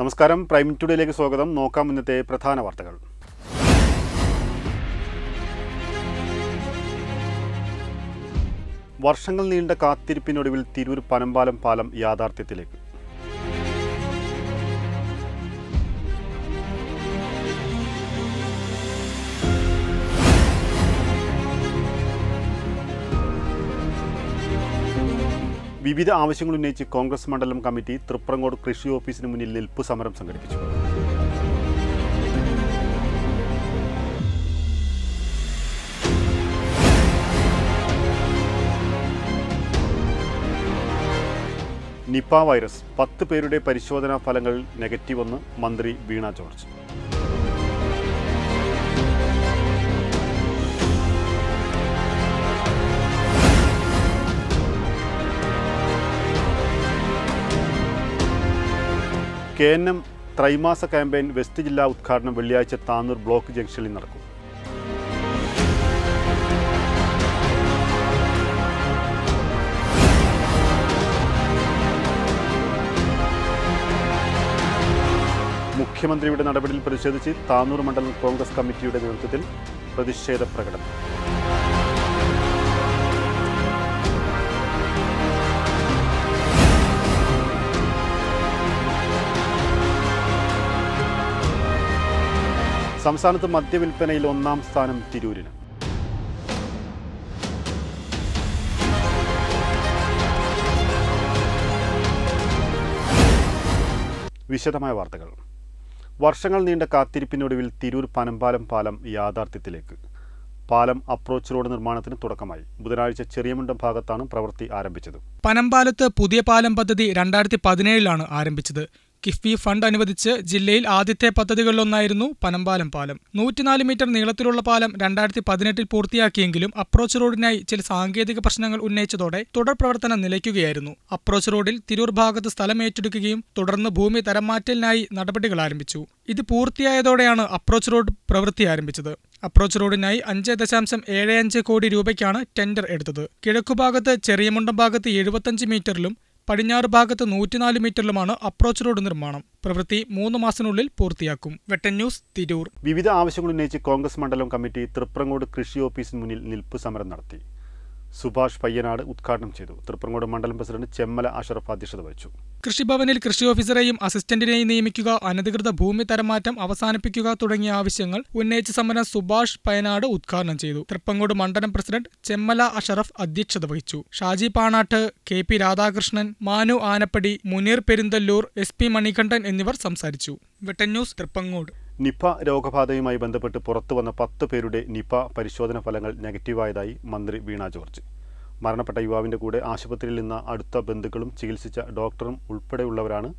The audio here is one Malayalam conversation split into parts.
നമസ്കാരം. പ്രൈം ടുഡേയിലേക്ക് സ്വാഗതം. നോക്കാം ഇന്നത്തെ പ്രധാന വാർത്തകൾ. വർഷങ്ങൾ നീണ്ട കാത്തിരിപ്പിനൊടുവിൽ തിരൂർ പനമ്പാലം പാലം യാഥാർത്ഥ്യത്തിലേക്ക്. വിവിധ ആവശ്യങ്ങൾ ഉന്നയിച്ച് കോൺഗ്രസ് മണ്ഡലം കമ്മിറ്റി തൃപ്രങ്ങോട് കൃഷി ഓഫീസിന് മുന്നിൽ നിൽപ്പ് സമരം സംഘടിപ്പിച്ചു. നിപ വൈറസ്. പത്ത് പേരുടെ പരിശോധനാ ഫലങ്ങൾ നെഗറ്റീവ് എന്ന് മന്ത്രി Veena George. K N M ത്രൈമാസ campaign west ജില്ലാ ഉദ്ഘാടനം വെള്ളിയാഴ്ച താന്നൂർ ബ്ലോക്ക് ജംഗ്ഷനിൽ നടക്കും. മുഖ്യമന്ത്രിയുടെ നടപടിയിൽ പ്രതിഷേധിച്ച് താനൂർ മണ്ഡലം കോൺഗ്രസ് കമ്മിറ്റിയുടെ നേതൃത്വത്തിൽ പ്രതിഷേധ പ്രകടനം. സംസ്ഥാനത്ത് മദ്യവിൽപ്പനയിൽ ഒന്നാം സ്ഥാനം തിരൂരിന്. വിശദമായ വാർത്തകൾ. വർഷങ്ങൾ നീണ്ട കാത്തിരിപ്പിനൊടുവിൽ തിരൂർ പനമ്പാലം പാലം യാഥാർത്ഥ്യത്തിലേക്ക്. പാലം അപ്രോച്ച് റോഡ് നിർമ്മാണത്തിന് തുടക്കമായി. ബുധനാഴ്ച ചെറിയമുണ്ടം ഭാഗത്താണ് പ്രവൃത്തി ആരംഭിച്ചത്. പനമ്പാലത്ത് പുതിയ പാലം പദ്ധതി രണ്ടായിരത്തി പതിനേഴിലാണ് ആരംഭിച്ചത്. കിഫ്ബി ഫണ്ട് അനുവദിച്ച് ജില്ലയിൽ ആദ്യത്തെ പദ്ധതികളിലൊന്നായിരുന്നു പനമ്പാലം പാലം. നൂറ്റിനാല് മീറ്റർ നീളത്തിലുള്ള പാലം രണ്ടായിരത്തി പതിനെട്ടിൽ പൂർത്തിയാക്കിയെങ്കിലും അപ്രോച്ച് റോഡിനായി ചില സാങ്കേതിക പ്രശ്നങ്ങൾ ഉന്നയിച്ചതോടെ തുടർ പ്രവർത്തനം നിലയ്ക്കുകയായിരുന്നു. അപ്രോച്ച് റോഡിൽ തിരൂർ ഭാഗത്ത് സ്ഥലം ഏറ്റെടുക്കുകയും തുടർന്ന് ഭൂമി തരംമാറ്റലിനായി നടപടികൾ ആരംഭിച്ചു. ഇത് പൂർത്തിയായതോടെയാണ് അപ്രോച്ച് റോഡ് പ്രവൃത്തി ആരംഭിച്ചത്. അപ്രോച്ച് റോഡിനായി അഞ്ച് ദശാംശം ഏഴ് അഞ്ച് കോടി രൂപയ്ക്കാണ് ടെൻഡർ എടുത്തത്. കിഴക്കുഭാഗത്ത് ചെറിയമുണ്ടം ഭാഗത്ത് എഴുപത്തഞ്ച് മീറ്ററിലും പടിഞ്ഞാറ് ഭാഗത്ത് നൂറ്റിനാല് മീറ്ററിലുമാണ് അപ്രോച്ച് റോഡ് നിർമ്മാണം. പ്രവൃത്തി മൂന്ന് മാസത്തിനുള്ളിൽ പൂർത്തിയാക്കും. വെട്ടൻ ന്യൂസ് തിരൂർ. വിവിധ ആവശ്യങ്ങൾ ഉന്നയിച്ച് കോൺഗ്രസ് മണ്ഡലം കമ്മിറ്റി തൃപ്രങ്ങോട് കൃഷി ഓഫീസിന് മുന്നിൽ നിൽപ്പ് സമരം നടത്തി. സുഭാഷ് പയ്യനാട് ഉദ്ഘാടനം ചെയ്തു. തൃപ്രങ്ങോട് മണ്ഡലം പ്രസിഡന്റ് ചെമ്മല അഷറഫ് അധ്യക്ഷത വഹിച്ചു. കൃഷിഭവനിൽ കൃഷി ഓഫീസറെയും അസിസ്റ്റന്റിനെയും നിയമിക്കുക അനധികൃത ഭൂമി തരമാറ്റം അവസാനിപ്പിക്കുക തുടങ്ങിയ ആവശ്യങ്ങൾ ഉന്നയിച്ച സമരം സുഭാഷ് പയനാട് ഉദ്ഘാടനം ചെയ്തു. തൃപ്പങ്ങോട് മണ്ഡലം പ്രസിഡന്റ് ചെമ്മല അഷറഫ് അധ്യക്ഷത വഹിച്ചു. Shaji Panatt K P Radhakrishnan Manu Anappadi Muneer Perinthalloor S P Manikandan എന്നിവർ സംസാരിച്ചു. വെട്ടൻ ന്യൂസ് തൃപ്പങ്ങോട് നിപ രോഗബാധയുമായി ബന്ധപ്പെട്ട് പുറത്തു വന്ന പത്ത് പേരുടെ നിപ പരിശോധന ഫലങ്ങൾ നെഗറ്റീവായതായി മന്ത്രി വീണ ജോർജ്. മരണപ്പെട്ട യുവാവിന്റെ കൂടെ ആശുപത്രിയിൽ നിന്ന അടുത്ത ബന്ധുക്കളും ചികിത്സിച്ച ഡോക്ടറും ഉൾപ്പെടെയുള്ളവരാണ്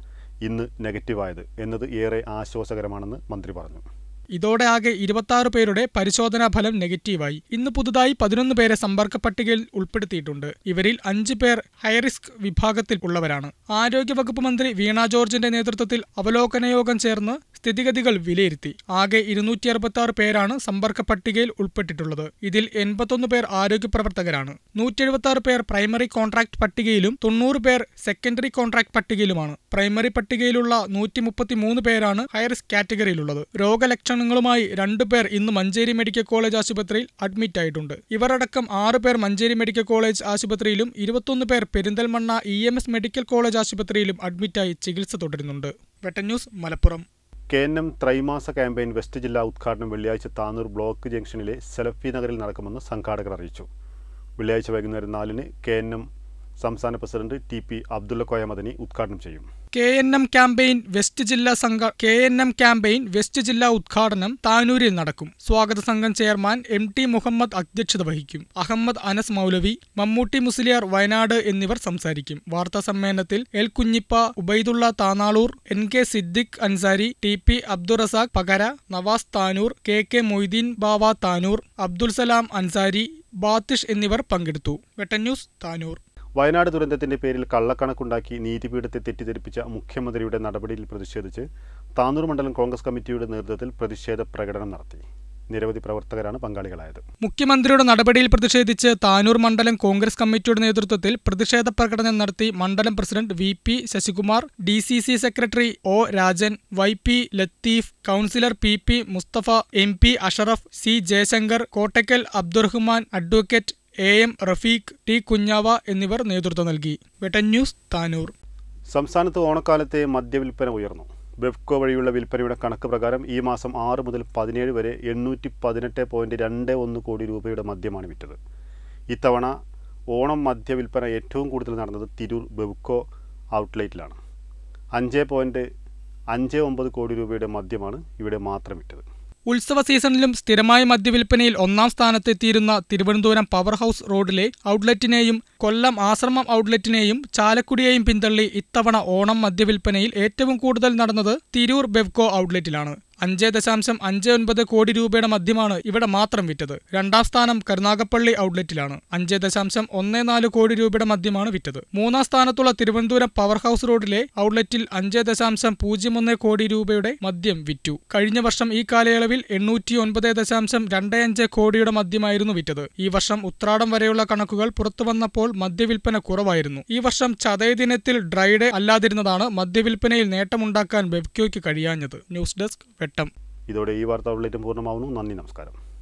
ഇന്ന് നെഗറ്റീവായത് എന്നത് ഏറെ ആശ്വാസകരമാണെന്ന് മന്ത്രി പറഞ്ഞു. ഇതോടെ ആകെ ഇരുപത്തി പേരുടെ പരിശോധനാ ഫലം നെഗറ്റീവായി. ഇന്ന് പുതുതായി പതിനൊന്ന് പേരെ സമ്പർക്ക പട്ടികയിൽ ഉൾപ്പെടുത്തിയിട്ടുണ്ട്. ഇവരിൽ അഞ്ച് പേർ ഹൈറിസ്ക് വിഭാഗത്തിൽ ഉള്ളവരാണ്. ആരോഗ്യവകുപ്പ് മന്ത്രി വീണ ജോർജിന്റെ നേതൃത്വത്തിൽ അവലോകന യോഗം ചേർന്ന് സ്ഥിതിഗതികൾ വിലയിരുത്തി. ആകെ ഇരുന്നൂറ്റി അറുപത്തി പേരാണ് സമ്പർക്ക പട്ടികയിൽ ഉൾപ്പെട്ടിട്ടുള്ളത്. ഇതിൽ എൺപത്തൊന്ന് പേർ ആരോഗ്യ പ്രവർത്തകരാണ്. നൂറ്റി എഴുപത്തി പേർ പ്രൈമറി കോൺട്രാക്ട് പട്ടികയിലും തൊണ്ണൂറ് പേർ സെക്കൻഡറി കോൺട്രാക്ട് പട്ടികയിലുമാണ്. പ്രൈമറി പട്ടികയിലുള്ള നൂറ്റി പേരാണ് ഹൈറിസ്ക് കാറ്റഗറിയിലുള്ളത്. രോഗലക്ഷണങ്ങളുമായി രണ്ടുപേർ ഇന്ന് മഞ്ചേരി മെഡിക്കൽ കോളേജ് ആശുപത്രിയിൽ അഡ്മിറ്റ് ആയിട്ടുണ്ട്. ഇവരടക്കം ആറ് പേർ മഞ്ചേരി മെഡിക്കൽ കോളേജ് ആശുപത്രിയിലും ഇരുപത്തൊന്ന് പേർ പെരിന്തൽമണ്ണ ഇ മെഡിക്കൽ കോളേജ് ആശുപത്രിയിലും അഡ്മിറ്റായി ചികിത്സ തുടരുന്നുണ്ട്. Vettan news Malappuram. K N M ത്രൈമാസ campaign west ജില്ലാ ഉദ്ഘാടനം വെള്ളിയാഴ്ച താനൂർ ബ്ലോക്ക് ജംഗ്ഷനിലെ സെലഫി നഗറിൽ നടക്കുമെന്ന് സംഘാടകർ അറിയിച്ചു. വെള്ളിയാഴ്ച വൈകുന്നേരം നാലിന് കെ എൻ എം സംസ്ഥാന president T P Abdulla Koyamadani ഉദ്ഘാടനം ചെയ്യും. K N M campaign west ജില്ലാ സംഘ K N M campaign west ജില്ലാ ഉദ്ഘാടനം താനൂരിൽ നടക്കും. സ്വാഗത സംഘം ചെയർമാൻ എം ടി മുഹമ്മദ് അധ്യക്ഷത വഹിക്കും. അഹമ്മദ് അനസ് മൗലവി മമ്മൂട്ടി മുസ്ലിയാർ വയനാട് എന്നിവർ സംസാരിക്കും. വാർത്താ സമ്മേളനത്തിൽ L Kunhippa Ubaidulla Tanalur N K Siddique Ansari T P Abdurazak Pakara Navas Tanur K K Moideen Bava Tanur Abdul Salam Ansari Bathish എന്നിവർ പങ്കെടുത്തു. വെട്ടൻ ന്യൂസ് താനൂർ. വയനാട് ദുരന്തത്തിന്റെ പേരിൽ കള്ളക്കണക്കുണ്ടാക്കി നീതിപീഠത്തെ തെറ്റിദ്ധരിപ്പിച്ച മുഖ്യമന്ത്രിയുടെ നടപടിയിൽ പ്രതിഷേധിച്ച് താനൂർ മണ്ഡലം കോൺഗ്രസ് കമ്മിറ്റിയുടെ നേതൃത്വത്തിൽ പ്രതിഷേധ പ്രകടനം നടത്തി. നിരവധി പ്രവർത്തകരാണ് പങ്കാളികളായത്. മുഖ്യമന്ത്രിയുടെ നടപടിയിൽ പ്രതിഷേധിച്ച് താനൂർ മണ്ഡലം കോൺഗ്രസ് കമ്മിറ്റിയുടെ നേതൃത്വത്തിൽ പ്രതിഷേധ പ്രകടനം നടത്തി മണ്ഡലം president V P Sasikumar D C C secretary O Rajan Y P Latheef councillor P P Musthafa M P Ashraf C Jayashankar Kottakkal Abdurahman advocate A M Rafeeq T Kunjava എന്നിവർ നേതൃത്വം നൽകി. വെട്ടൻ ന്യൂസ് താനൂർ. സംസ്ഥാനത്ത് ഓണക്കാലത്തെ മദ്യവിൽപ്പന ഉയർന്നു. ബെഫ്കോ വഴിയുള്ള വിൽപ്പനയുടെ കണക്ക് പ്രകാരം ഈ മാസം ആറ് മുതൽ പതിനേഴ് വരെ എണ്ണൂറ്റി പതിനെട്ട് പോയിന്റ് രണ്ട് ഒന്ന് കോടി രൂപയുടെ മദ്യമാണ് വിറ്റത്. ഇത്തവണ ഓണം മദ്യ വിൽപ്പന ഏറ്റവും കൂടുതൽ നടന്നത് തിരൂർ ബെവ്കോ ഔട്ട്ലെറ്റിലാണ്. അഞ്ച് പോയിന്റ് അഞ്ച് ഒമ്പത് കോടി രൂപയുടെ മദ്യമാണ് ഇവിടെ മാത്രം വിറ്റത്. ഉത്സവ സീസണിലും സ്ഥിരമായ മദ്യവിൽപ്പനയിൽ ഒന്നാം സ്ഥാനത്തെത്തിയിരുന്ന തിരുവനന്തപുരം പവർ ഹൗസ് റോഡിലെ ഔട്ട്ലെറ്റിനെയും കൊല്ലം ആശ്രമം ഔട്ട്ലെറ്റിനെയും ചാലക്കുടിയെയും പിന്തള്ളി ഇത്തവണ ഓണം മദ്യവിൽപ്പനയിൽ ഏറ്റവും കൂടുതൽ നടന്നത് തിരൂർ ബെവ്കോ ഔട്ട്ലെറ്റിലാണ്. അഞ്ച് ദശാംശം അഞ്ച് ഒൻപത് കോടി രൂപയുടെ മദ്യമാണ് ഇവിടെ മാത്രം വിറ്റത്. രണ്ടാം സ്ഥാനം കരുനാഗപ്പള്ളി ഔട്ട്ലെറ്റിലാണ്. അഞ്ച് ദശാംശം ഒന്ന് നാല് കോടി രൂപയുടെ മദ്യമാണ് വിറ്റത്. മൂന്നാം സ്ഥാനത്തുള്ള തിരുവനന്തപുരം പവർ ഹൗസ് റോഡിലെ ഔട്ട്ലെറ്റിൽ അഞ്ച് ദശാംശം പൂജ്യം ഒന്ന് കോടി രൂപയുടെ മദ്യം വിറ്റു. കഴിഞ്ഞ വർഷം ഈ കാലയളവിൽ എണ്ണൂറ്റി ഒൻപത് ദശാംശം രണ്ട് അഞ്ച് കോടിയുടെ മദ്യമായിരുന്നു വിറ്റത്. ഈ വർഷം ഉത്രാടം വരെയുള്ള കണക്കുകൾ പുറത്തുവന്നപ്പോൾ മദ്യവിൽപ്പന കുറവായിരുന്നു. ഈ വർഷം ചതയ ദിനത്തിൽ ഡ്രൈഡേ അല്ലാതിരുന്നതാണ് മദ്യവിൽപ്പനയിൽ നേട്ടമുണ്ടാക്കാൻ ബെവ്ക്യോയ്ക്ക് കഴിയാഞ്ഞത്. ന്യൂസ് ഡെസ്ക് വെട്ടം ഇതോടെ ഈ വാർത്താ ബുള്ളറ്റിൻ പൂർണമാവുന്നു. നന്ദി നമസ്കാരം.